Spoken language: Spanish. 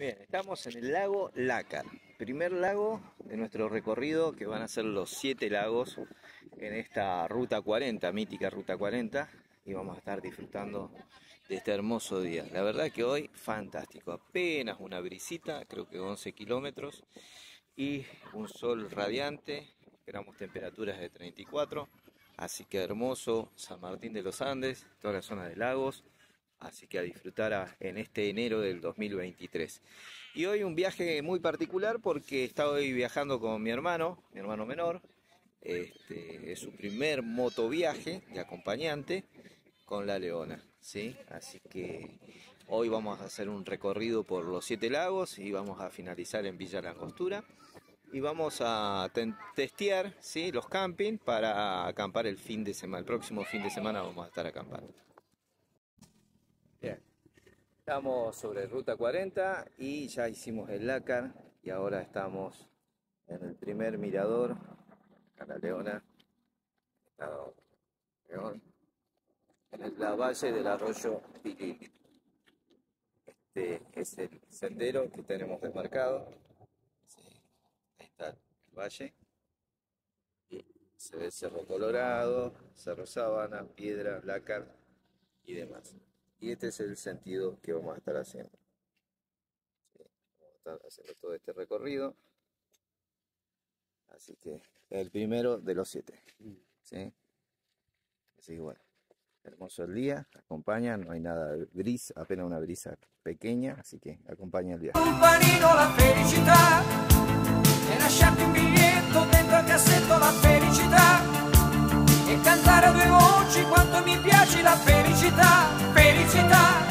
Bien, estamos en el lago Lácar, primer lago de nuestro recorrido que van a ser los siete lagos en esta ruta 40, mítica ruta 40, y vamos a estar disfrutando de este hermoso día. La verdad que hoy fantástico, apenas una brisita, creo que 11 kilómetros, y un sol radiante, esperamos temperaturas de 34, así que hermoso San Martín de los Andes, toda la zona de lagos Así que a disfrutar en este enero del 2023. Y hoy un viaje muy particular porque estaba hoy viajando con mi hermano, mi hermano menor. Este, es su primer motoviaje de acompañante con la Leona. ¿sí? Así que hoy vamos a hacer un recorrido por los siete lagos y vamos a finalizar en Villa Langostura. Y vamos a testear ¿sí? los camping para acampar el fin de semana. El próximo fin de semana vamos a estar acampando. Estamos sobre Ruta 40 y ya hicimos el Lácar y ahora estamos en el primer mirador, a la Leona, en la valle del arroyo Pilili. Este es el sendero que tenemos desmarcado. ahí está el valle. Se ve Cerro Colorado, Cerro Sabana, Piedra, Lácar y demás. Y este es el sentido que vamos a estar haciendo. Vamos a estar haciendo todo este recorrido. Así que el primero de los siete. ¿sí? Así que bueno, hermoso el día, acompaña, no hay nada gris, apenas una brisa pequeña, así que acompaña el. Un panino la felicità e lasciarti un biglietto dentro al cassetto la felicità e cantare a due voci quanto mi piace la felicità felicità